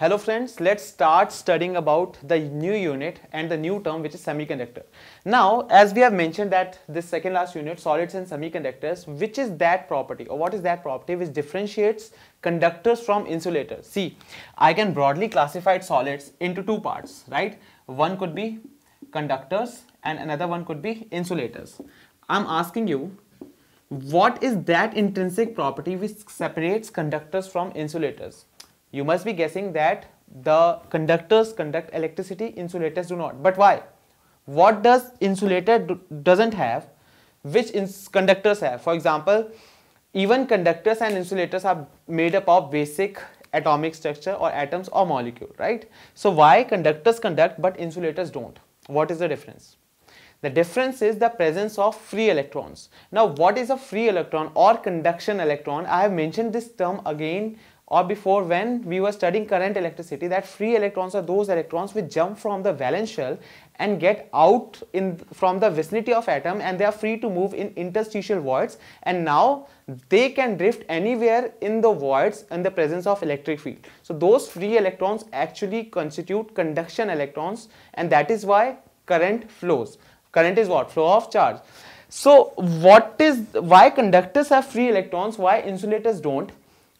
Hello friends, let's start studying about the new unit and the new term which is semiconductor. Now, as we have mentioned that this second last unit, solids and semiconductors, which is that property or what is that property which differentiates conductors from insulators? See, I can broadly classify solids into two parts, right? One could be conductors and another one could be insulators. I'm asking you, what is that intrinsic property which separates conductors from insulators? You must be guessing that the conductors conduct electricity, insulators do not. But why? What does insulator do, doesn't have, which conductors have? For example, even conductors and insulators are made up of basic atomic structure or atoms or molecule, right? So why conductors conduct but insulators don't? What is the difference? The difference is the presence of free electrons. Now what is a free electron or conduction electron? I have mentioned this term again or before when we were studying current electricity that free electrons are those electrons which jump from the valence shell and get out in from the vicinity of atom and they are free to move in interstitial voids and now they can drift anywhere in the voids in the presence of electric field. So those free electrons actually constitute conduction electrons and that is why current flows. Current is what? Flow of charge. So what is why conductors have free electrons, why insulators don't?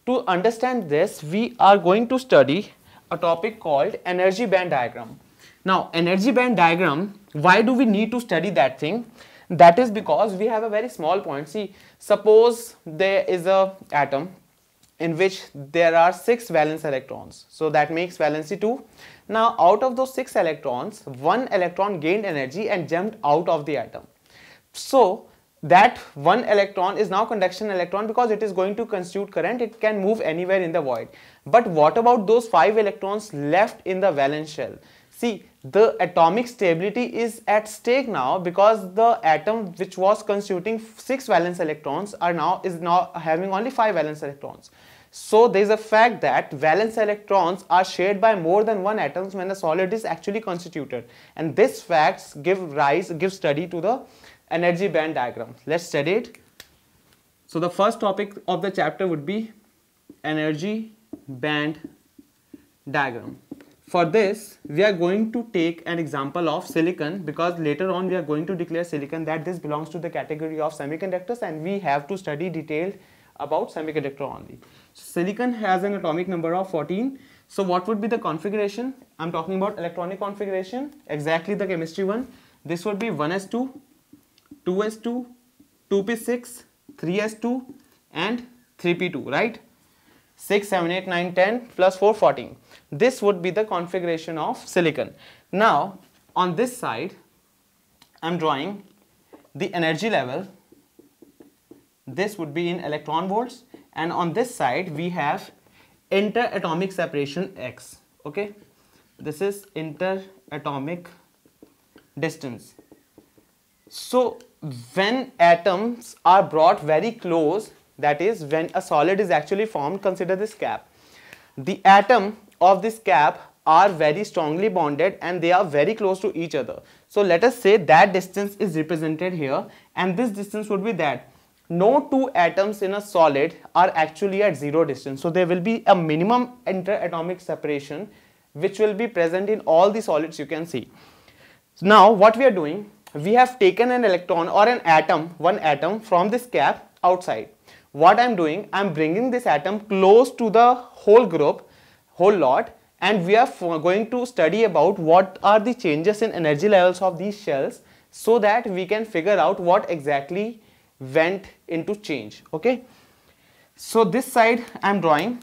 To understand this, we are going to study a topic called energy band diagram. Now, energy band diagram, why do we need to study that thing? That is because we have a very small point. See, suppose there is a atom in which there are six valence electrons. So that makes valency 2. Now out of those six electrons, one electron gained energy and jumped out of the atom. So that one electron is now conduction electron because it is going to constitute current. It can move anywhere in the void. But what about those five electrons left in the valence shell? See the atomic stability is at stake now because the atom which was constituting six valence electrons are now is now having only five valence electrons. So there is a fact that valence electrons are shared by more than one atoms when the solid is actually constituted. And this facts give rise give study to the energy band diagram. Let's study it. So the first topic of the chapter would be energy band diagram. For this, we are going to take an example of silicon because later on we are going to declare silicon that this belongs to the category of semiconductors and we have to study detailed about semiconductor only. So silicon has an atomic number of 14. So what would be the configuration? I'm talking about electronic configuration, exactly the chemistry one. This would be 1s2 2s2, 2p6, 3s2 and 3p2, right? 6, 7, 8, 9, 10 plus 4, 14. This would be the configuration of silicon. Now, on this side, I'm drawing the energy level. This would be in electron volts and on this side we have interatomic separation x, okay? This is interatomic distance. So when atoms are brought very close, that is when a solid is actually formed, consider this cap. The atom of this cap are very strongly bonded and they are very close to each other. So let us say that distance is represented here and this distance would be that. No two atoms in a solid are actually at zero distance. So there will be a minimum interatomic separation which will be present in all the solids you can see. Now what we are doing, we have taken an electron or an atom, one atom from this cap outside. What I am doing, I am bringing this atom close to the whole group, whole lot and we are going to study about what are the changes in energy levels of these shells so that we can figure out what exactly went into change, okay. So this side I am drawing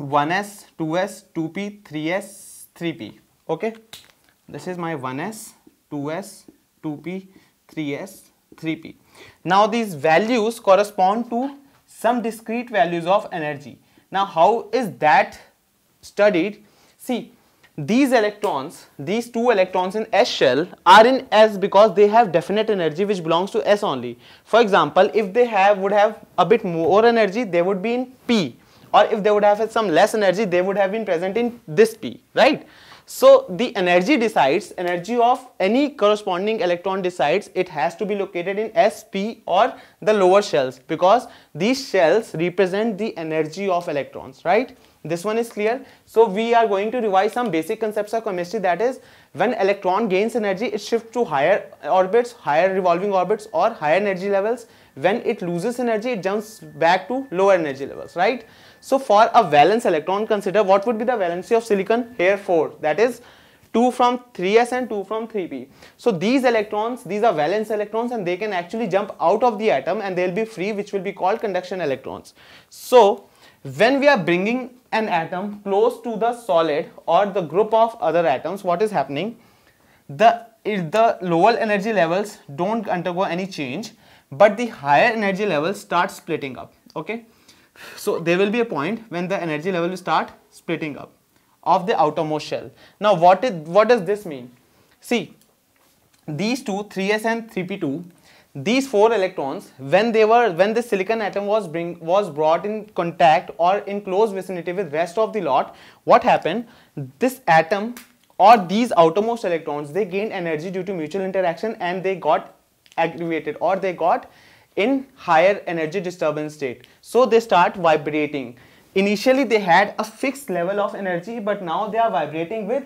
1s, 2s, 2p, 3s, 3p, okay. This is my 1s, 2s, 2p, 3s, 3p. Now these values correspond to some discrete values of energy. Now how is that studied? See, these electrons, these two electrons in S shell are in S because they have definite energy which belongs to S only. For example, if they have would have a bit more energy, they would be in P or if they would have some less energy, they would have been present in this P, right? So the energy decides, energy of any corresponding electron decides it has to be located in sp or the lower shells because these shells represent the energy of electrons, right? This one is clear. So we are going to revise some basic concepts of chemistry. That is when electron gains energy it shifts to higher orbits higher revolving orbits or higher energy levels. When it loses energy it jumps back to lower energy levels right? So for a valence electron consider what would be the valency of silicon here? 4 that is 2 from 3s and 2 from 3p so these electrons these are valence electrons and they can actually jump out of the atom and they'll be free which will be called conduction electrons. So when we are bringing an atom close to the solid or the group of other atoms what is happening? The the lower energy levels don't undergo any change but the higher energy levels start splitting up okay? So there will be a point when the energy level will start splitting up of the outermost shell. Now what is what does this mean? See these two 3s and 3p2 these four electrons when they were when the silicon atom was bring was brought in contact or in close vicinity with rest of the lot what happened? This atom or these outermost electrons they gained energy due to mutual interaction and they got aggravated or they got in higher energy disturbance state. So they start vibrating. Initially they had a fixed level of energy but now they are vibrating with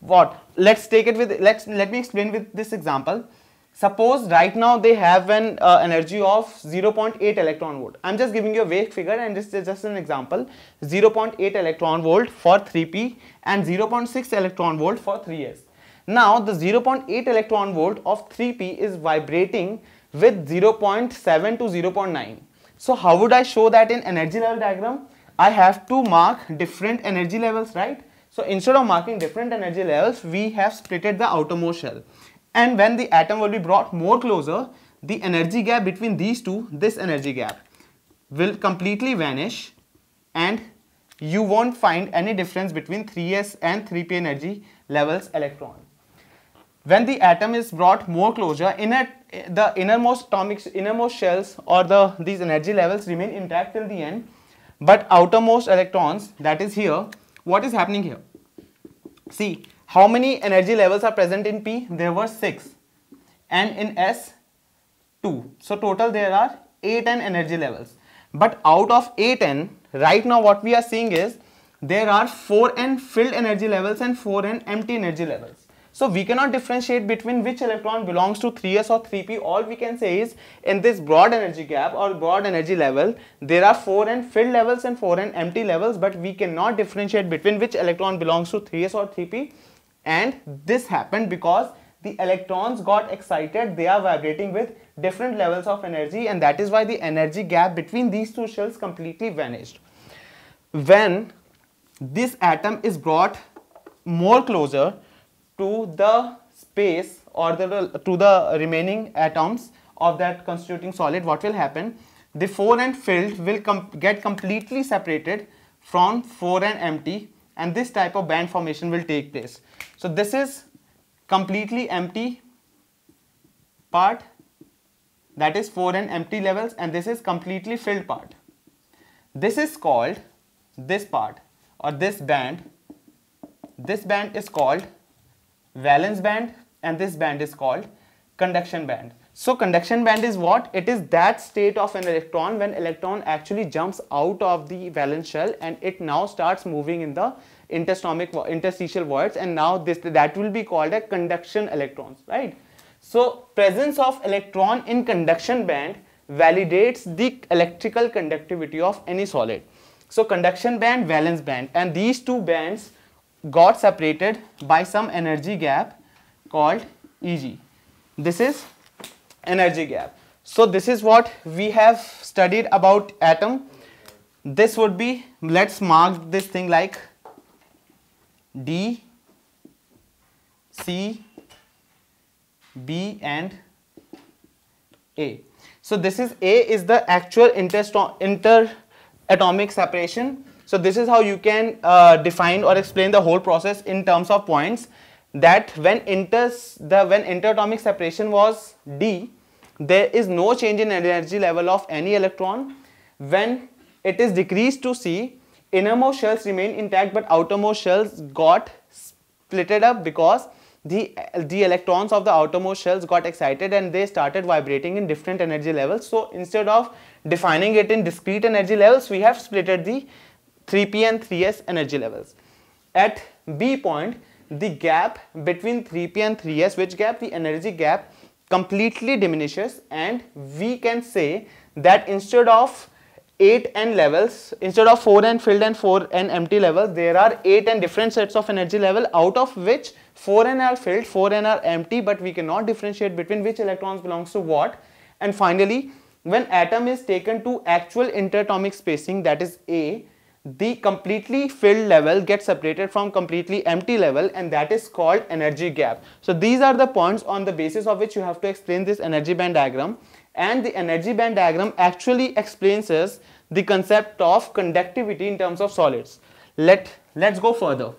what? Let's take it with let's let me explain with this example Suppose right now they have an uh, energy of 0.8 electron volt. I'm just giving you a vague figure and this is just an example. 0.8 electron volt for 3p and 0.6 electron volt for 3s. Now the 0.8 electron volt of 3p is vibrating with 0.7 to 0.9. So how would I show that in energy level diagram? I have to mark different energy levels, right? So instead of marking different energy levels, we have splitted the outermost shell and when the atom will be brought more closer the energy gap between these two this energy gap will completely vanish. And you won't find any difference between 3s and 3p energy levels electron. When the atom is brought more closer the innermost atomic innermost shells or the these energy levels remain intact till the end. But outermost electrons that is here what is happening here? See how many energy levels are present in P? There were 6 and in S 2. So total there are 8 n energy levels. But out of 8 n, right now what we are seeing is there are 4 n filled energy levels and 4 n empty energy levels. So we cannot differentiate between which electron belongs to 3s or 3p. All we can say is in this broad energy gap or broad energy level, there are 4n filled levels and 4n empty levels, but we cannot differentiate between which electron belongs to 3s or 3p and this happened because the electrons got excited. They are vibrating with different levels of energy and that is why the energy gap between these two shells completely vanished. When this atom is brought more closer to the space or the to the remaining atoms of that constituting solid what will happen? The 4 and filled will com get completely separated from 4 and empty and this type of band formation will take place. So this is completely empty part that is 4 and empty levels and this is completely filled part. This is called this part or this band. This band is called valence band and this band is called conduction band. So conduction band is what? It is that state of an electron when electron actually jumps out of the valence shell and it now starts moving in the interstomic interstitial voids and now this that will be called a conduction electrons, right? So presence of electron in conduction band validates the electrical conductivity of any solid. So conduction band, valence band and these two bands got separated by some energy gap called Eg. This is energy gap. So this is what we have studied about atom. This would be, let's mark this thing like D, C, B and A. So this is A is the actual inter atomic separation. So this is how you can uh, define or explain the whole process in terms of points that when inter the when interatomic separation was D, there is no change in energy level of any electron. When it is decreased to C, innermost shells remain intact but outermost shells got splitted up because the, the electrons of the outermost shells got excited and they started vibrating in different energy levels. So instead of defining it in discrete energy levels, we have splitted the 3p and 3s energy levels. At B point, the gap between 3p and 3s, which gap? The energy gap completely diminishes and we can say that instead of 8 n levels, instead of 4 n filled and 4 n empty levels, there are 8 n different sets of energy level out of which 4 n are filled, 4 n are empty but we cannot differentiate between which electrons belongs to what. And finally, when atom is taken to actual interatomic spacing that is A, the completely filled level gets separated from completely empty level and that is called energy gap. So these are the points on the basis of which you have to explain this energy band diagram and the energy band diagram actually explains us the concept of conductivity in terms of solids. Let, let's go further.